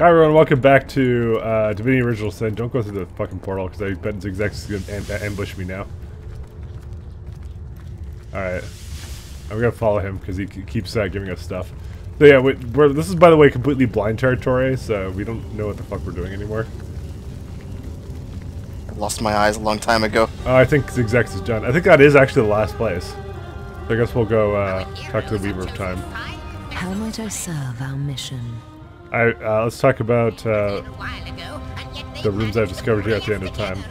Hi everyone, welcome back to uh, Divinity Original Sin. Don't go through the fucking portal because I bet Zixzax's gonna am ambush me now. Alright. I'm gonna follow him because he keeps uh, giving us stuff. So yeah, we, are this is by the way completely blind territory, so we don't know what the fuck we're doing anymore. I lost my eyes a long time ago. Oh, I think Zixzax's is done. I think that is actually the last place. So I guess we'll go uh, talk to the Weaver of Time. How might I serve our mission? I uh, let's talk about uh, the rooms I've discovered here at the end of time.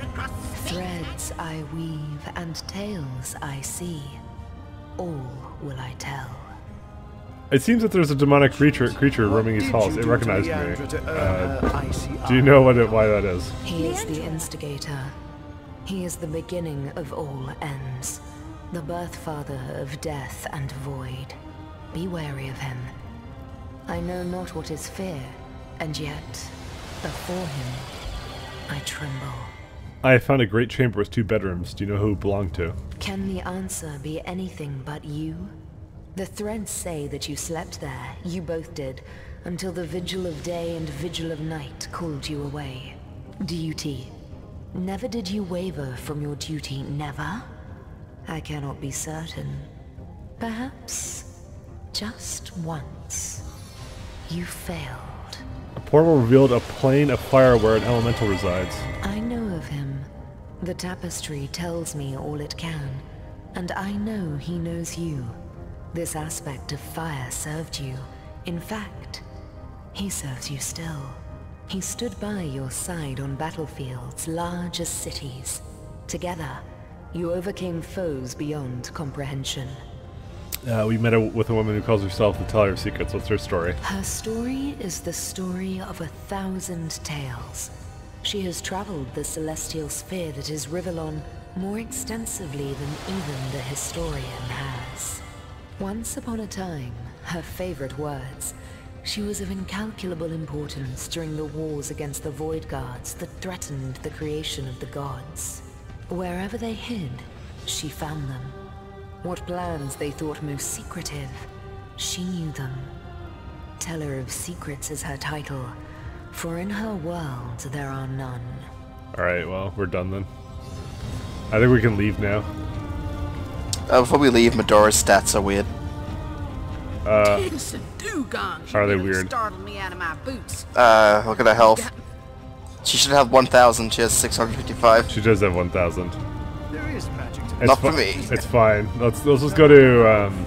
Threads I weave and tales I see. All will I tell. It seems that there's a demonic creature creature roaming these halls. It recognized me. Uh, do you know what it, why that is? He is the instigator. He is the beginning of all ends. The birth father of death and void. Be wary of him. I know not what is fear, and yet, before him, I tremble. I have found a great chamber with two bedrooms. Do you know who it belonged to? Can the answer be anything but you? The threads say that you slept there, you both did, until the vigil of day and vigil of night called you away. Duty. Never did you waver from your duty, never? I cannot be certain. Perhaps just once. You failed. A portal revealed a plane of fire where an elemental resides. I know of him. The tapestry tells me all it can. And I know he knows you. This aspect of fire served you. In fact, he serves you still. He stood by your side on battlefields large as cities. Together, you overcame foes beyond comprehension. Uh, we met a, with a woman who calls herself the Teller of Secrets. What's her story? Her story is the story of a thousand tales. She has traveled the celestial sphere that is Rivellon more extensively than even the historian has. Once upon a time, her favorite words, she was of incalculable importance during the wars against the Void Guards that threatened the creation of the gods. Wherever they hid, she found them. What plans they thought most secretive, she knew them. Teller of Secrets is her title, for in her world there are none. Alright, well, we're done then. I think we can leave now. Uh, before we leave, Medora's stats are weird. Uh, are they weird? Uh, look at her health. She should have 1,000, she has 655. She does have 1,000. It's Not for me. It's fine. Let's let's just go to. Um...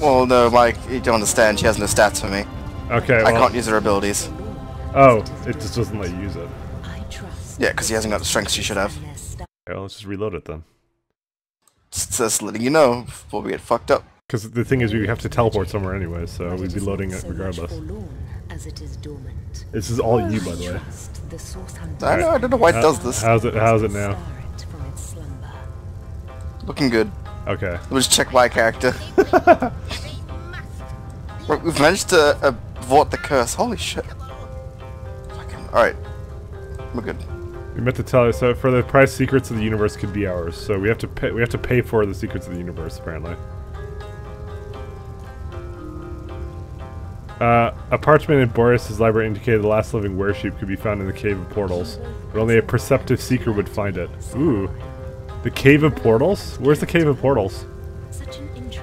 Well, no, Mike, you don't understand. She has no stats for me. Okay. I can't use her abilities. Oh, it just doesn't let you use it. Yeah, because he hasn't got the strength she should have. Okay, well, let's just reload it then. Just, just letting you know before we get fucked up. Because the thing is, we have to teleport somewhere anyway, so we'd be loading it regardless. This is all you, by the way. I, know, I don't know why it does this. How's it? How's it now? Looking good. Okay. We'll just check my character. We've managed to avert the curse. Holy shit. Alright. We're good. We meant to tell you so for the price secrets of the universe could be ours. So we have to pay we have to pay for the secrets of the universe apparently. Uh, a parchment in Boris's library indicated the last living weresheep could be found in the Cave of Portals, but only a perceptive seeker would find it. Ooh. The Cave of Portals? Where's the Cave of Portals?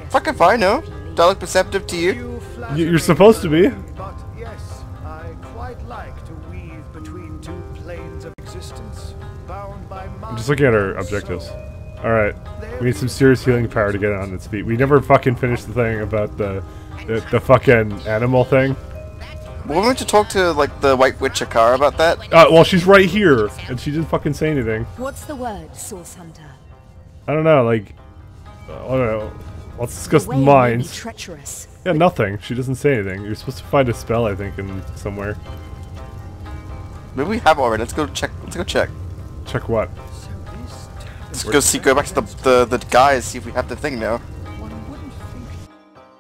Fuck if I know. Do I look perceptive to you? You're supposed to be. But yes, I quite like to weave between two planes of existence, bound by I'm just looking at our objectives. Alright. We need some serious healing power to get on its feet. We never fucking finished the thing about the the, the fucking animal thing. We're going to talk to, like, the White Witch Akara about that. Uh, well, she's right here, and she didn't fucking say anything. What's the word, Source Hunter? I don't know, like... I don't know. Let's discuss the minds. treacherous. Yeah, nothing. She doesn't say anything. You're supposed to find a spell, I think, in somewhere. Maybe we have already. Let's go check. Let's go check. Check what? Let's go see. Go back to the the, the guys. See if we have the thing now.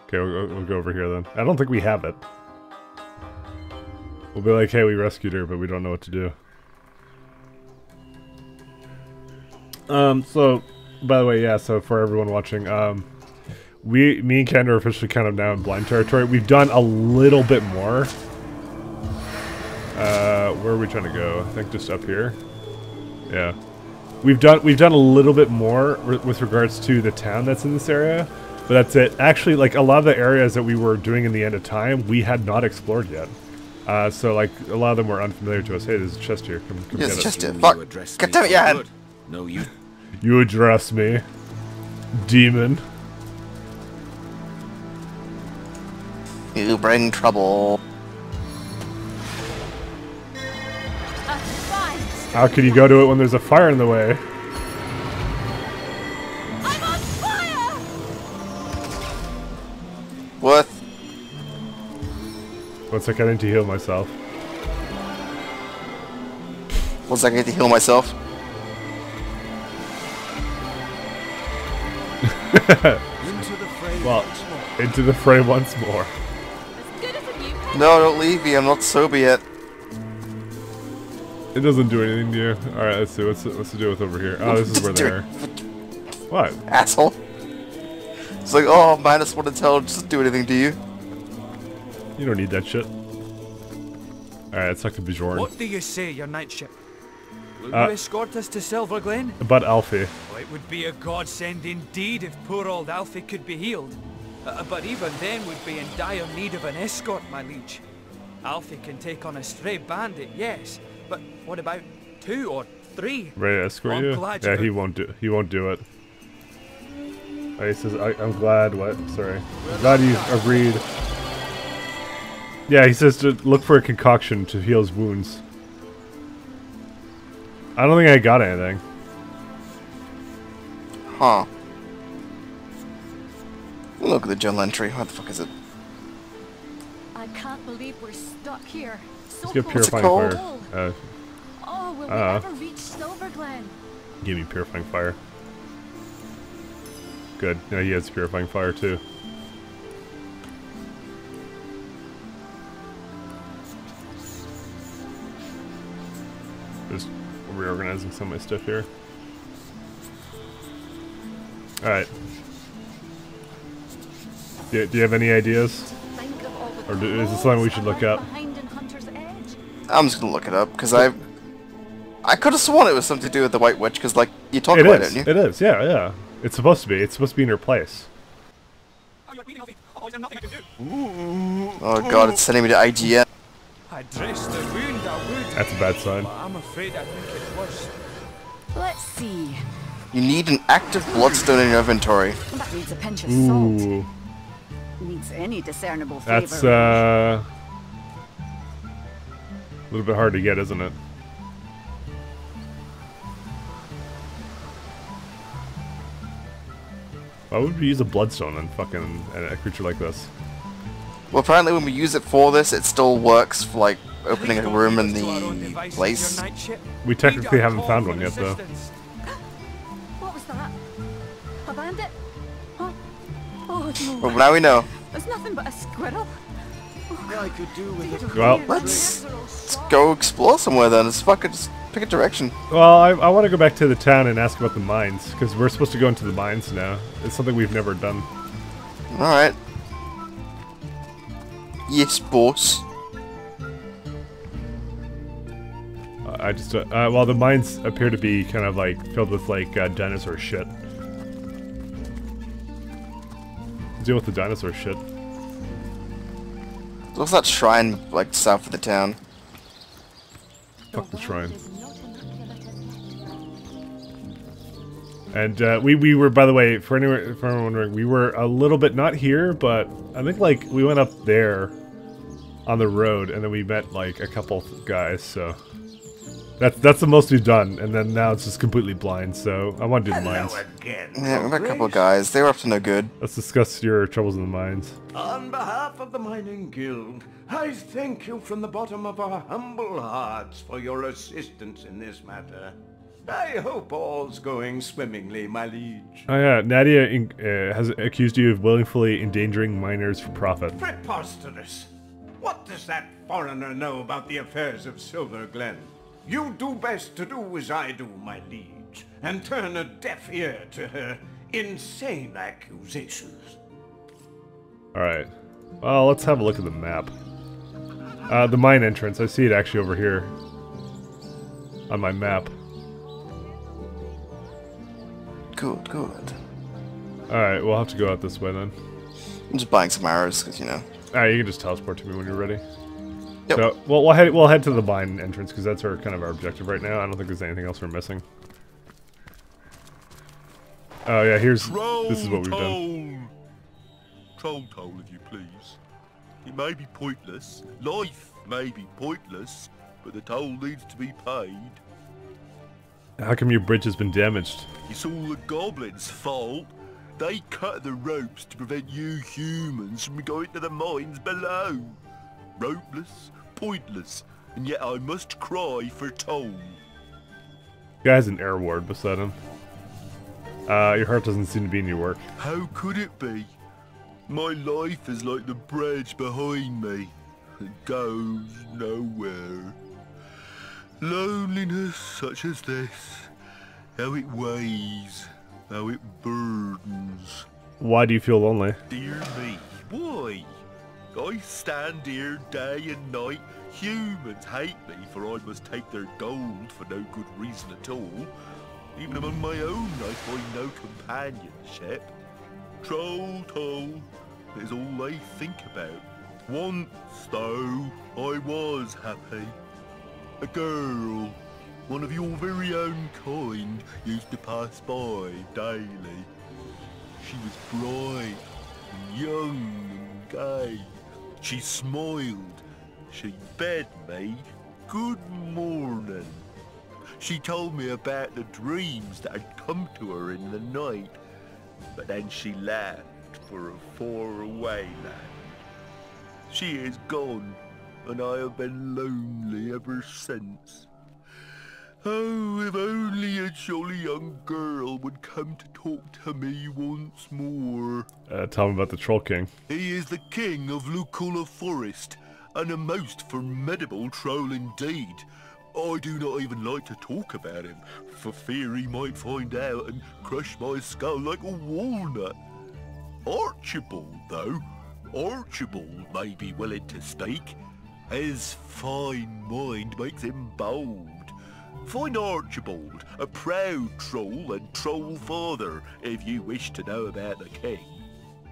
Okay, we'll, we'll go over here then. I don't think we have it. We'll be like, hey, we rescued her, but we don't know what to do. Um, so, by the way, yeah, so for everyone watching, um, we, me and Ken are officially kind of now in blind territory. We've done a little bit more. uh, where are we trying to go? I think just up here. Yeah, we've done we've done a little bit more with regards to the town that's in this area, but that's it. Actually, like a lot of the areas that we were doing in the end of time, we had not explored yet. Uh, so like a lot of them were unfamiliar to us. Hey, there's a chest here. Come, come Yes, get chest here. Fuck. address God damn it, yeah. No, you. You address me, demon. You bring trouble. How could you go to it when there's a fire in the way? I'm on fire! What? One sec, I need to heal myself. One second, I get to heal myself. Well, into the fray once more. As good as a new No, don't leave me. I'm not sober yet. It doesn't do anything to you. Alright, let's see. What's, what's to do with over here? Oh, this is where they are. What? Asshole. It's like, oh, minus one intelligence doesn't do anything to you. You don't need that shit. Alright, let's talk to Bjorn. What do you say, your knightship? Will Uh, you escort us to Silverglen? About Alfie. It would be a godsend indeed if poor old Alfie could be healed. Uh, but even then would be in dire need of an escort, my liege. Alfie can take on a stray bandit, yes, but what about two or three? To escort you? Yeah, he won't do. He won't do it. Oh, he says, I, "I'm glad." What? Sorry. glad you agreed. Yeah, he says to look for a concoction to heal his wounds. I don't think I got anything. Huh. Look at the journal entry. What the fuck is it? I can't believe we're stuck here. So Let's get cold. purifying cold? fire. Uh, Oh, will we Uh-oh. ever reach Silverglen? give me purifying fire. Good. Yeah, he has purifying fire too. Just reorganizing some of my stuff here. Alright. Do, do you have any ideas? Think of all the Or do- is this something we should look lie up? Behind in Hunter's Edge. I'm just gonna look it up because I, I could have sworn it was something to do with the White Witch because like you talk It about is. it, don't you? is. Yeah, yeah. It's supposed to be. It's supposed to be in her place. Oh god, it's sending me to IGN. I dressed the wound, I would. That's a bad sign. I'm afraid I think it was. Let's see. You need an active bloodstone in your inventory. That needs a pinch of salt. Ooh. Needs any discernible flavor. That's uh, a little bit hard to get, isn't it? Why would we use a bloodstone on fucking a creature like this? Well, apparently when we use it for this, it still works for like opening a room in us to our own the place. We technically haven't found one yet, though. Oh no. Well, now we know. There's nothing but a squirrel. I could do with a Well, Let's, let's go explore somewhere then. Let's fucking just pick a direction. Well, I, I want to go back to the town and ask about the mines because we're supposed to go into the mines now. It's something we've never done. Alright. Yes, boss. I just uh, uh, well, the mines appear to be kind of like filled with like uh, dinosaur shit. Deal with the dinosaur shit. What's that shrine like south of the town? Fuck the shrine. And uh, we we were, by the way, for anyone for anyone wondering, we were a little bit not here, but I think like we went up there on the road, and then we met like a couple guys. So that's that's the most we've done, and then now it's just completely blind. So I want to do the mines. again. Yeah, we met a couple of guys. They were up to no good. Let's discuss your troubles in the mines. On behalf of the Mining Guild, I thank you from the bottom of our humble hearts for your assistance in this matter. I hope all's going swimmingly, my liege. Oh yeah, Nadia in, uh, has accused you of willfully endangering miners for profit. Preposterous! What does that foreigner know about the affairs of Silverglen? You do best to do as I do, my liege, and turn a deaf ear to her insane accusations. All right. Well, let's have a look at the map. Uh, the mine entrance. I see it actually over here. On my map. Good, good. Alright, we'll have to go out this way then. I'm just buying some arrows, because, you know. Alright, you can just teleport to me when you're ready. Yep. So, well, we'll head, we'll head to the mine entrance, because that's our kind of our objective right now. I don't think there's anything else we're missing. Oh yeah, here's... this is what we've done. Troll toll, if you please. It may be pointless, life may be pointless, but the toll needs to be paid. How come your bridge has been damaged? It's all the goblins' fault. They cut the ropes to prevent you humans from going to the mines below. Ropeless, pointless, and yet I must cry for toll. Guy has an air ward beside him. Uh, your heart doesn't seem to be in your work. How could it be? My life is like the bridge behind me. It goes nowhere. Loneliness such as this, how it weighs, how it burdens. Why do you feel lonely? Dear me, why? I stand here day and night. Humans hate me for I must take their gold for no good reason at all. Even among my own I find no companionship. Troll toll is all I think about. Once, though, I was happy. A girl, one of your very own kind, used to pass by daily. She was bright and young and gay. She smiled. She bade me good morning. She told me about the dreams that had come to her in the night, but then she left for a faraway land. She is gone, and I have been lonely ever since. Oh, if only a jolly young girl would come to talk to me once more. Uh, tell me about the Troll King. He is the king of Luculla Forest, and a most formidable troll indeed. I do not even like to talk about him, for fear he might find out and crush my skull like a walnut. Archibald, though, Archibald may be willing to speak. His fine mind makes him bold. Find Archibald, a proud troll and troll father, if you wish to know about the king.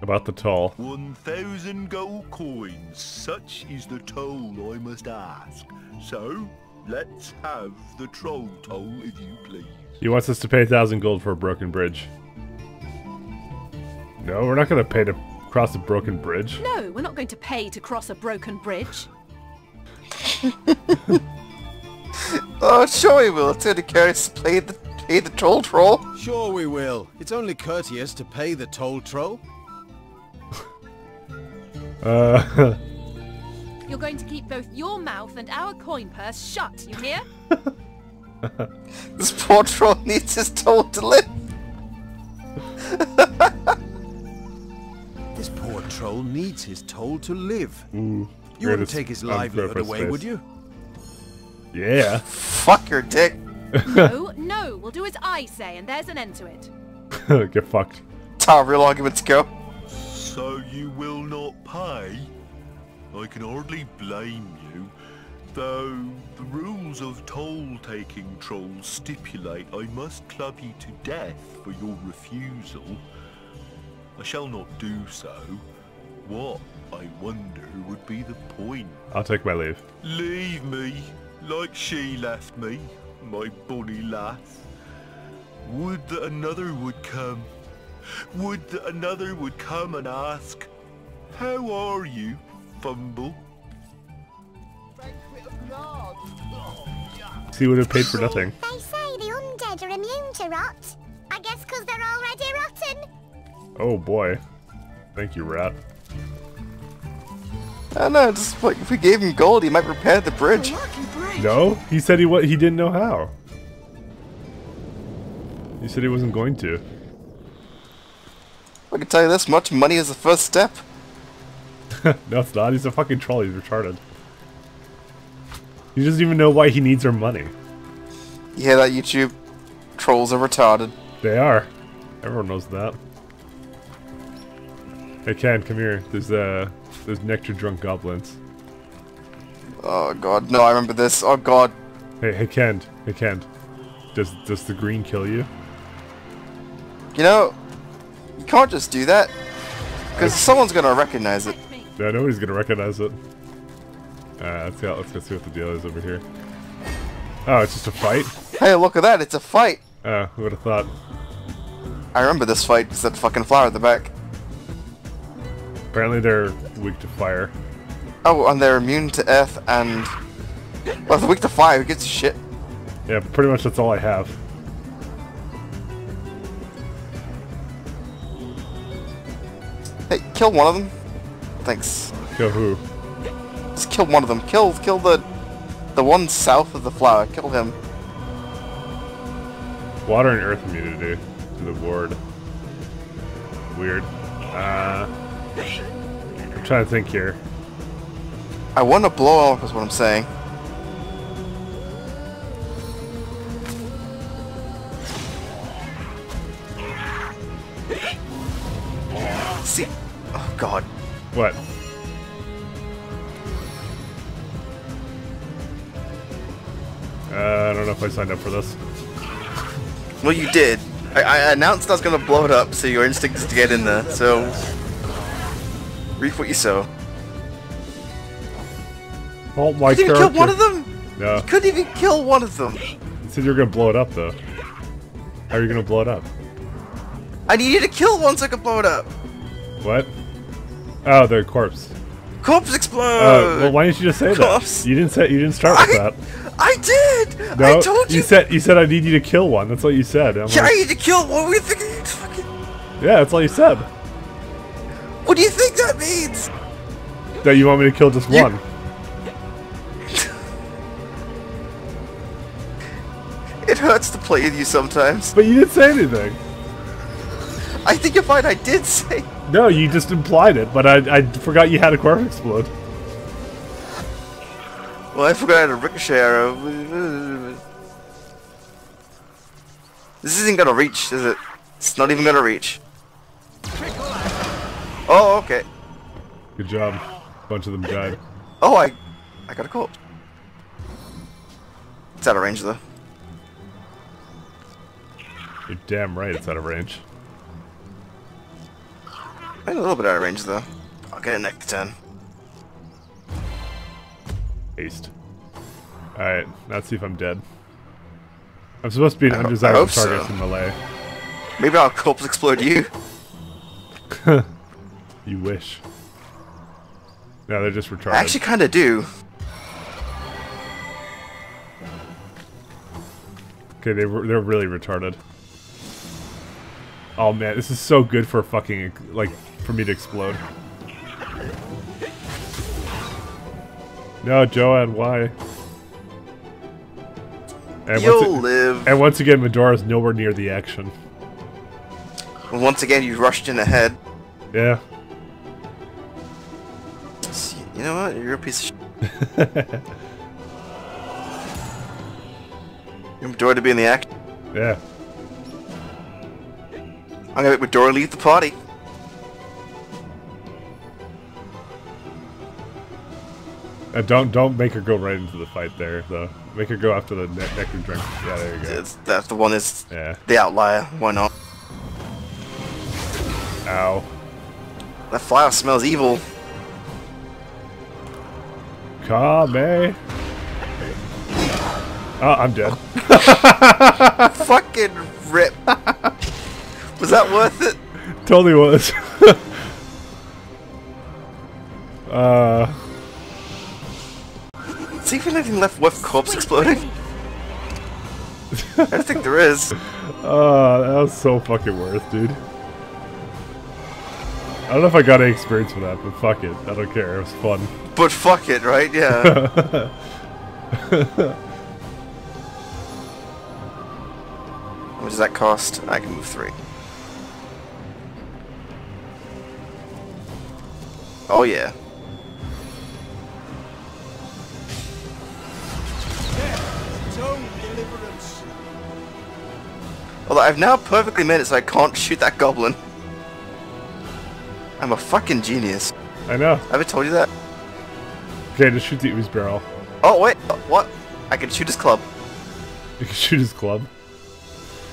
About the toll. One thousand gold coins, such is the toll I must ask. So, let's have the troll toll, if you please. He wants us to pay a thousand gold for a broken bridge. No, we're not going to pay to cross a broken bridge. No, we're not going to pay to cross a broken bridge. Oh, sure we will. It's only courteous to pay the, pay the troll troll. Sure we will. It's only courteous to pay the toll troll. Uh, You're going to keep both your mouth and our coin purse shut, you hear? This poor troll needs his toll to live. This poor troll needs his toll to live. you wouldn't take his livelihood away, face. would you? Yeah. Fuck your dick. no, no, we'll do as I say, and there's an end to it. Get fucked. That's how real arguments go. So you will not pay? I can hardly blame you, though the rules of toll-taking trolls stipulate I must club you to death for your refusal. I shall not do so. What, I wonder, would be the point? I'll take my leave. Leave me, like she left me, my bonny lass. Would that another would come. Would that another would come and ask, How are you, Fumble? So you would have paid for nothing. They say the undead are immune to rot. I guess 'cause they're already rotten. Oh boy. Thank you, rat. I don't know, just like if we gave him gold, he might repair the bridge. No, he said he wa- he didn't know how. He said he wasn't going to. I can tell you this much, money is the first step. no, it's not. He's a fucking troll. He's retarded. He doesn't even know why he needs our money. You hear that, YouTube? Trolls are retarded. They are. Everyone knows that. Hey, Ken, come here. There's uh, there's nectar drunk goblins. Oh god, no, I remember this. Oh god. Hey, hey, Kent. Hey, Kent. Does does the green kill you? You know, you can't just do that. Because someone's gonna recognize it. No, nobody's gonna recognize it. Uh, let's go. Let's go see what the deal is over here. Oh, it's just a fight. Hey, look at that, it's a fight! Uh, who would have thought? I remember this fight, it's that fucking flower at the back. Apparently, they're weak to fire. Oh, and they're immune to earth and... Well, they're weak to fire, who gives a shit? Yeah, pretty much that's all I have. Hey, kill one of them. Thanks. Kill who? Just kill one of them. Kill, kill the... The one south of the flower. Kill him. Water and earth immunity to the ward. Weird. Uh, I'm trying to think here. I want to blow up is what I'm saying. See... Oh god. What? Uh, I don't know if I signed up for this. Well, you did. I, I announced I was gonna blow it up, so your instinct is to get in there, so... Reap what you sow. Oh my you didn't character. kill one of them? No. You couldn't even kill one of them. You said you were gonna blow it up though. How are you gonna blow it up? I needed to kill one so I could blow it up. What? Oh, they're corpse. Corpse explode! Uh, well, why didn't you just say Corpse. that? You didn't say. You didn't start with that. I did! No, I told you! You said you said I need you to kill one. That's what you said. I'm Yeah, like, I need to kill one. What were you thinking? Fucking... yeah, that's all you said. What do you think that means? That you want me to kill just You- one. Play with you sometimes. But you didn't say anything. I think you're fine. I did say. No, you just implied it. But I I forgot you had a corpse explode. Well, I forgot I had a ricochet arrow. This isn't gonna reach, is it? It's not even gonna reach. Oh, okay. Good job. A bunch of them died. Oh, I, I got a corpse. It's out of range though. You're damn right. It's out of range. I'm a little bit out of range though. I'll get it next turn. Haste. Alright, now let's see if I'm dead. I'm supposed to be an I undesirable target so. from melee. Maybe I'll corpse explode you. You wish. No, they're just retarded. I actually kind of do. Okay, they were, they're really retarded. Oh man, this is so good for fucking, like, for me to explode. No, Jahan, why? And You'll once, live. and once again, Medora's nowhere near the action. Once again, you rushed in ahead. Yeah. You know what? You're a piece of shit. You're Dora to be in the action. Yeah. I'm gonna make Dora leave the party. Uh, don't don't make her go right into the fight there, though. Make her go after the ne nectar drink. Yeah, there you go. It's, that's the one that's Yeah. the outlier. Why not? Ow. That flower smells evil. Kame. Oh, I'm dead. Fucking rip. Was that worth it? totally was. uh, Is there even anything left worth corpse exploding? I don't think there is. uh, that was so fucking worth, dude. I don't know if I got any experience with that, but fuck it. I don't care. It was fun. But fuck it, right? Yeah. what does that cost? I can move three. Oh yeah. Although I've now perfectly made it so I can't shoot that goblin. I'm a fucking genius. I know. Have I told you that? Okay, just shoot the ooze barrel. Oh wait, what? I can shoot his club. You can shoot his club.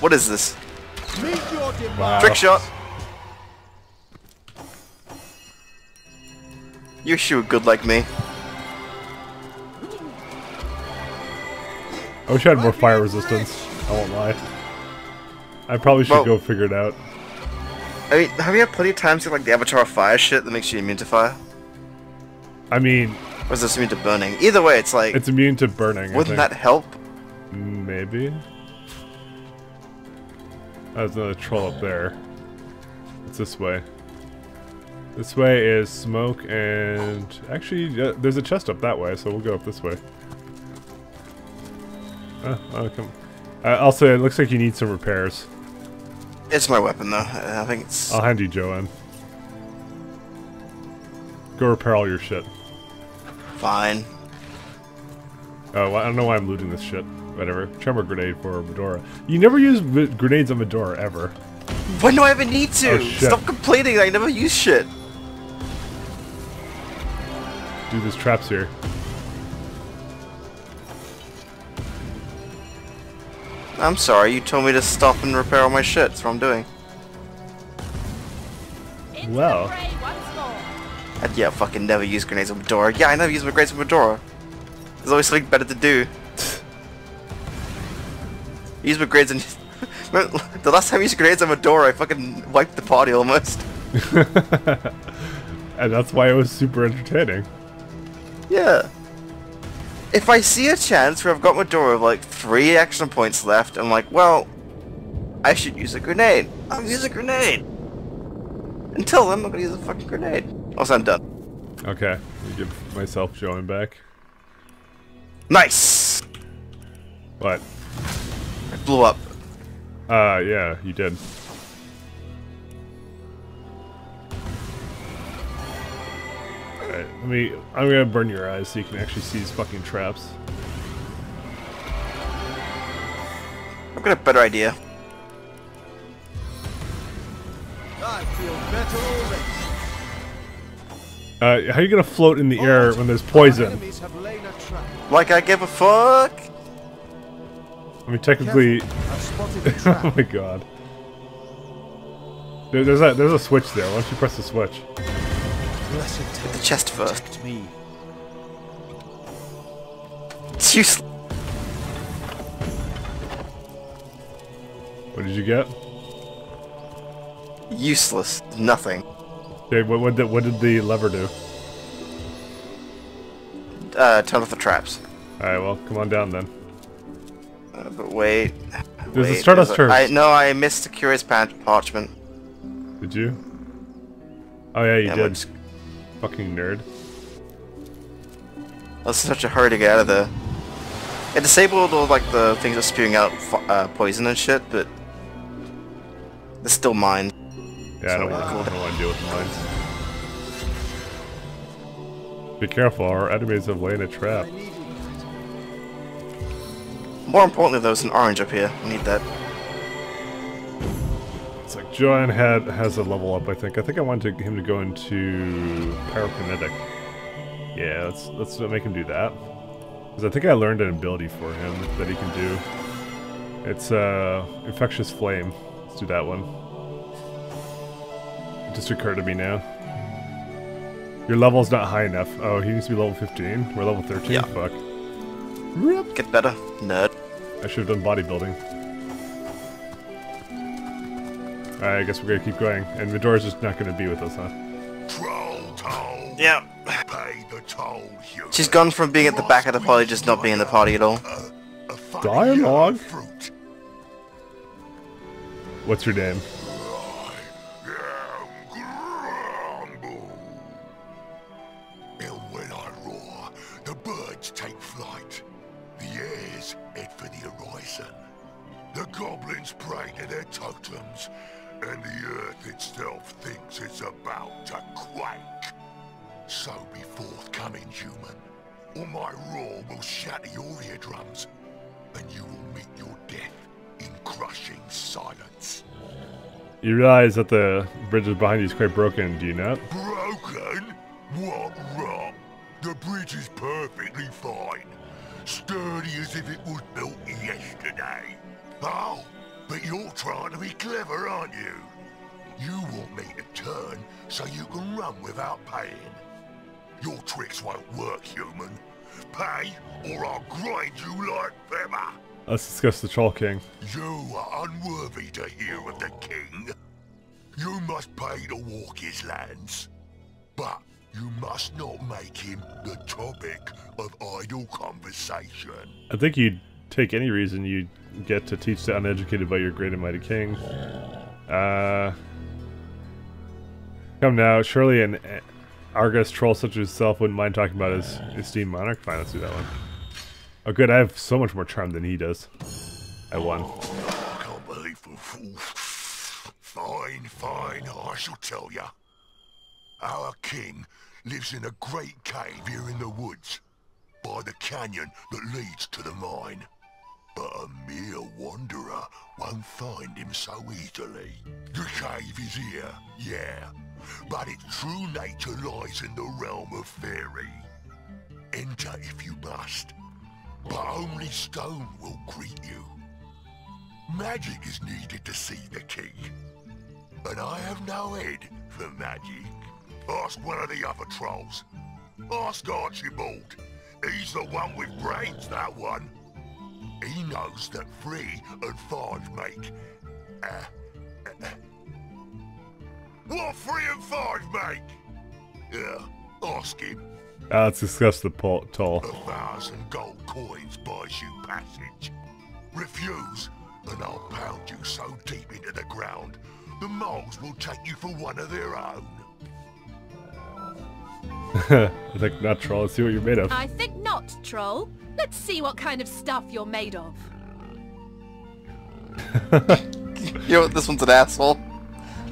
What is this? Wow. Trick shot. You shoot good like me. I wish I had more fire resistance. I won't lie. I probably should Well- go figure it out. I mean, have you had plenty of times with like the Avatar of Fire shit that makes you immune to fire? I mean, Or is this immune to burning? Either way, it's like, it's immune to burning. Wouldn't think. that help? Maybe. Oh, there's another troll up there. It's this way. This way is smoke and... Actually, yeah, there's a chest up that way, so we'll go up this way. Oh, oh, come. Uh, also, it looks like you need some repairs. It's my weapon though. I think it's. I'll hand you Jahan. Go repair all your shit. Fine. Oh, well, I don't know why I'm looting this shit. Whatever. Tremor grenade for Medora. You never use grenades on Medora, ever. When do I ever need to? Oh. Stop complaining. I never use shit. Dude, there's traps here. I'm sorry. You told me to stop and repair all my shit. That's what I'm doing. Well, I, yeah, fucking never use grenades on Medora. Yeah, I never use my grenades on Medora. There's always something better to do. use my grenades and the last time I used grenades on Medora, I fucking wiped the party almost. and that's why it was super entertaining. Yeah. If I see a chance where I've got Medora with like three action points left, I'm like, well, I should use a grenade. I'll use a grenade. Until then, I'm gonna use a fucking grenade. Also, I'm done. Okay, let me give myself Jahan back. Nice. What? I blew up. Uh, yeah, you did. Alright, let me. I'm gonna burn your eyes so you can actually see these fucking traps. I've got a better idea. I feel better already. Uh, how are you gonna float in the air when there's poison? enemies have laid a trap. Like I give a fuck. I mean, technically. Careful, I've spotted a oh my god. There, there's a there's a switch there. Why don't you press the switch? Blessed Hit the chest first. protect me. It's useless. What did you get? Useless. Nothing. Okay, what what did what did the lever do? Uh, turn off the traps. All right, well, come on down then. Uh, but wait. There's a wait, Stardust a- Turf. I no, I missed the curious pan- parchment. Did you? Oh yeah, you Yeah, did. Fucking nerd. I was such a hurry to get out of there. It disabled all like the things that are spewing out uh, poison and shit, but it's still mine. Yeah, I don't, want, I don't want to deal with mines. Be careful, our enemies have laid a trap. I need you. More importantly, though, there's an orange up here. I need that. It's Jahan had has a level up. I think. I think I wanted him to go into pyrokinetic. Yeah, let's let's make him do that. Because I think I learned an ability for him that he can do. It's uh infectious flame. Let's do that one. It just occurred to me now. Your level's not high enough. Oh, he needs to be level 15. We're level 13. Yeah. Fuck. Get better, nerd. I should have done bodybuilding. Alright, I guess we're gonna keep going. And Medora's just not gonna be with us, huh? Troll toll. Yeah. Pay the toll, human. She's gone from being at the back of the party just not being in the party at all. A funny uh, Dialogue? Fruit. What's your name? You realize that the bridge behind you is quite broken, do you not? Broken? What rot? The bridge is perfectly fine. Sturdy as if it was built yesterday. Oh, but you're trying to be clever, aren't you? You want me to turn so you can run without paying. Your tricks won't work, human. Pay, or I'll grind you like pepper. Let's discuss the Troll King. Walk his lands. But you must not make him the topic of idle conversation. I think you'd take any reason you get to teach the uneducated by your great and mighty king. Uh, come now, surely an uh, Argus troll such as yourself wouldn't mind talking about his esteemed monarch. Fine, let's do that one. Oh, good. I have so much more charm than he does. I won. I can't believe. Fine, fine, I shall tell ya. Our king lives in a great cave here in the woods, by the canyon that leads to the mine. But a mere wanderer won't find him so easily. The cave is here, yeah, but its true nature lies in the realm of fairy. Enter if you must, but only stone will greet you. Magic is needed to see the king, and I have no head for magic. Ask one of the other trolls. Ask Archibald. He's the one with brains, that one. He knows that three and five make... Uh, uh, uh. what three and five make? Yeah, ask him. Uh, let's discuss the pol- toll. A thousand gold coins buys you passage. Refuse, and I'll pound you so deep into the ground, the moles will take you for one of their own. I think not troll. Let's see what you're made of. I think not, troll. Let's see what kind of stuff you're made of. You know? This one's an asshole.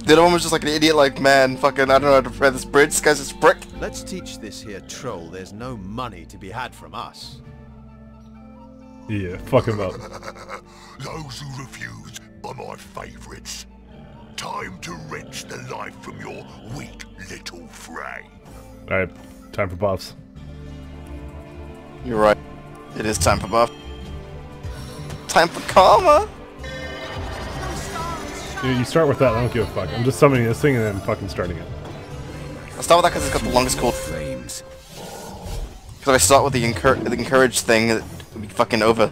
The other one was just like an idiot, like, man, fucking, I don't know how to repair this bridge. This guy's just brick. Let's teach this here troll there's no money to be had from us. Yeah, fuck him up. Those who refuse are my favorites. Time to wrench the life from your weak little frame. Alright, time for buffs. You're right. It is time for buff. Time for karma. You, you start with that, I don't give a fuck. I'm just summoning this thing and then fucking starting it. I'll start with that because it's got the longest cold frames. Because if I start with the, encour the encouraged thing, it'll be fucking over.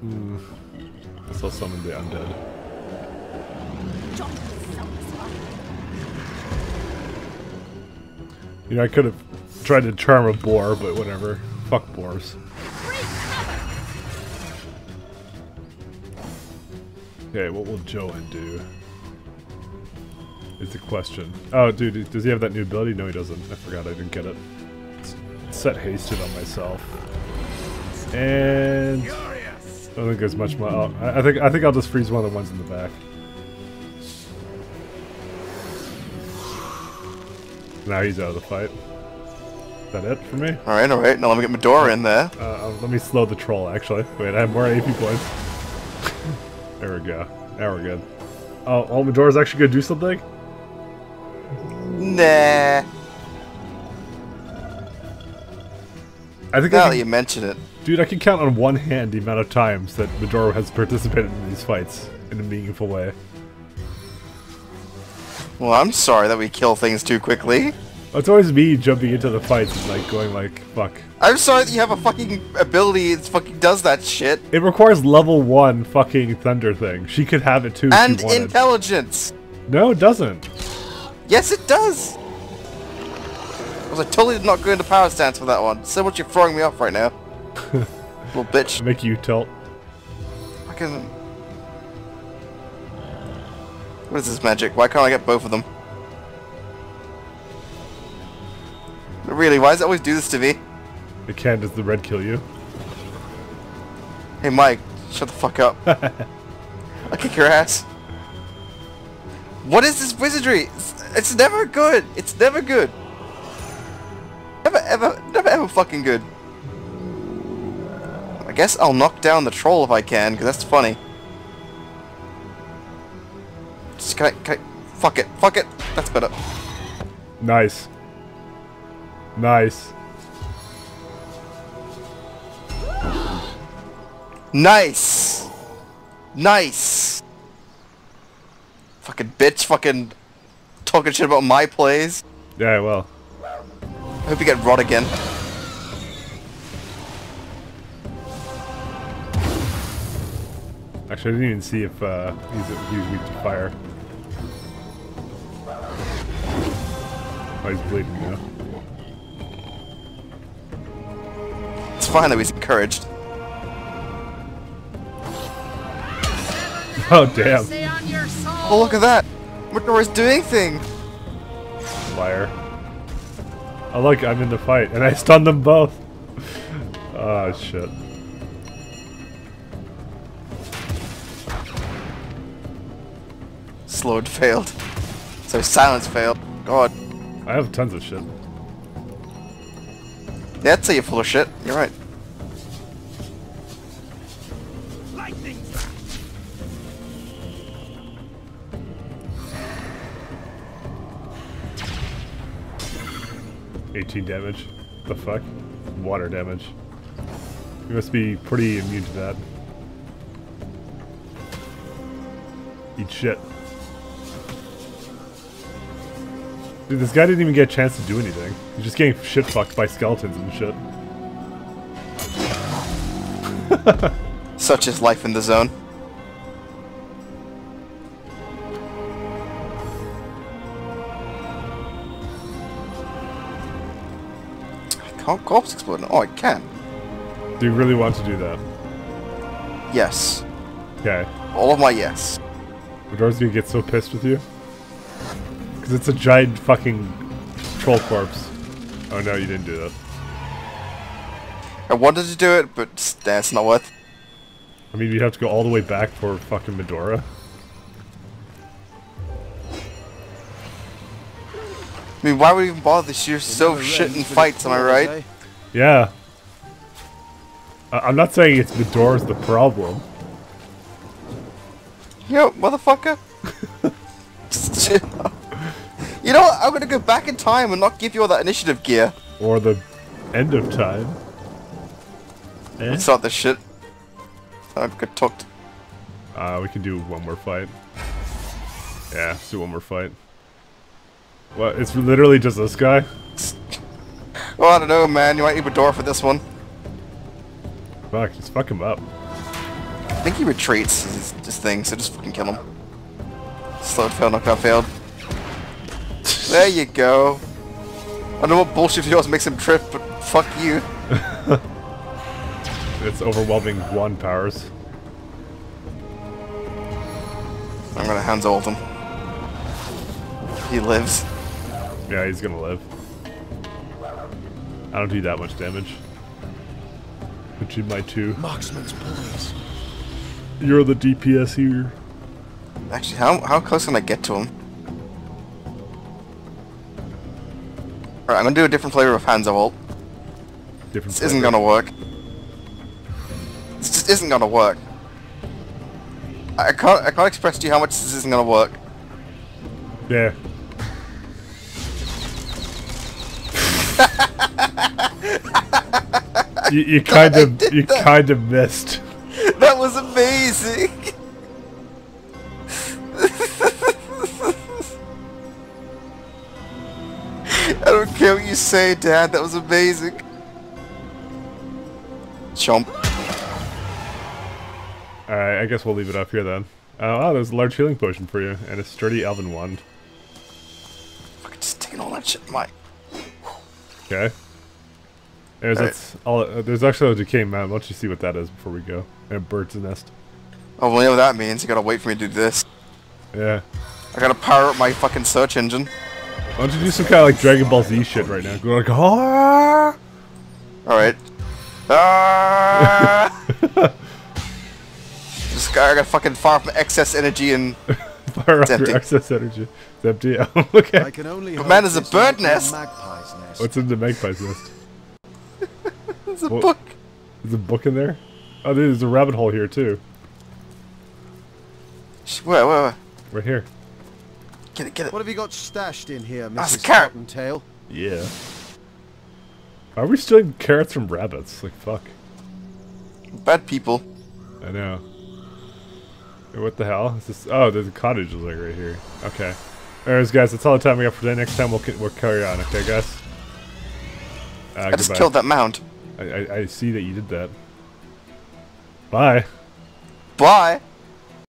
Hmm. I still summon the undead. You know, I could have tried to charm a boar, but whatever. Fuck boars. Okay, what will Jahan do? Is the question. Oh, dude, does he have that new ability? No, he doesn't. I forgot I didn't get it. Set hasted on myself. And I don't think there's much more. Oh, I think I think I'll just freeze one of the ones in the back. Now he's out of the fight. Is that it for me? Alright, alright. Now let me get Medora in there. Uh, let me slow the troll, actually. Wait, I have more AP points. there we go. Now we're good. Oh, oh, Medora's actually gonna do something? Nah. I think now I that can, you mention it. Dude, I can count on one hand the amount of times that Medora has participated in these fights in a meaningful way. Well, I'm sorry that we kill things too quickly. It's always me jumping into the fights and like going like, fuck. I'm sorry that you have a fucking ability that fucking does that shit. It requires level one fucking thunder thing. She could have it too. And intelligence. No, it doesn't. Yes, it does. I was like totally not going to power stance for that one. So much you're throwing me off right now. Little bitch. Make you tilt. Fucking. What is this magic? Why can't I get both of them? Really, why does it always do this to me? It can. Does the red kill you? Hey Mike, shut the fuck up. I'll kick your ass. What is this wizardry? It's, it's never good. It's never good. Never ever, never ever fucking good. I guess I'll knock down the troll if I can, because that's funny. Can I, can I? Fuck it. Fuck it. That's better. Nice. Nice. Nice. Nice. Fucking bitch. Fucking talking shit about my plays. Yeah, well. I hope you get rot again. Actually, I didn't even see if uh, he's, he's weak to fire. Oh, he's bleeding now. It's fine that he's encouraged. Oh, damn. Oh, look at that! Madora's doing thing! Liar. Oh, look, I'm in the fight, and I stunned them both. Oh, shit. Slowed failed. So silence failed. God. I have tons of shit. Yeah, I'd say you're full of shit. You're right. Lightning. Eighteen damage. The fuck? Water damage. You must be pretty immune to that. Eat shit. Dude, this guy didn't even get a chance to do anything. He's just getting shit fucked by skeletons and shit. Such is life in the zone. I can't corpse explode. Oh, I can. Do you really want to do that? Yes. Okay. All of my yes. Madora's gonna get so pissed with you. Because it's a giant fucking troll corpse. Oh no, you didn't do that. I wanted to do it, but that's not worth. I mean, you'd have to go all the way back for fucking Madora. I mean, why would we even bother? You're so shit in fights, am I right? Yeah. I I'm not saying it's Madora's the problem. Yo, motherfucker. Just chill. You know what? I'm gonna go back in time and not give you all that initiative gear. Or the end of time. Eh? Let's start this shit. I'm good talked. Uh, we can do one more fight. Yeah, let's do one more fight. What? It's literally just this guy? Well, I don't know, man. You might need a door for this one. Fuck, just fuck him up. I think he retreats his, his thing, so just fucking kill him. Slowed failed, knockout failed. There you go. I don't know what bullshit of yours makes him trip, but fuck you. It's overwhelming one powers. I'm gonna hands ult him. He lives. Yeah, he's gonna live. I don't do that much damage. Between my two. Marksman's boys. You're the DPS here. Actually, how, how close can I get to him? Alright, I'm gonna do a different flavor of ult. Different This isn't gonna work. This just isn't gonna work. I can't I can't express to you how much this isn't gonna work. Yeah. you, you kind of you that. kind of missed. That was amazing! Say, Dad, that was amazing. Chomp. Alright, I guess we'll leave it up here then. Uh, oh, there's a large healing potion for you, and a sturdy elven wand. Fucking just taking all that shit, Mike. Okay. There's Alright. all. Uh, there's actually a decaying mountain. Why don't you see what that is before we go? And a bird's nest. Oh, well, you know what that means. You gotta wait for me to do this. Yeah. I gotta power up my fucking search engine. Why don't you do some kind of like Dragon Ball Z shit right now? Go like, ah! Alright. Ah! Just gotta, I gotta fucking fire up excess energy and... Fire up your excess energy. It's empty. okay. I can only But man, there's a bird won't be nest. magpie's nest. What's in the magpie's nest? There's a What- book. There's a book in there? Oh, there's a rabbit hole here too. Sh- Where, where, where? Right here. Get it, get it. What have you got stashed in here, That's a Mrs. carrot. Cottontail? Yeah. Why are we stealing carrots from rabbits? Like, fuck. Bad people. I know. Hey, What the hell? Is this? Oh, there's a cottage like right here. Okay. Anyways, guys, that's all the time we got for today. Next time we'll, we'll carry on. Okay, guys. Uh, I just killed that mound. I, I, I see that you did that. Bye. Bye.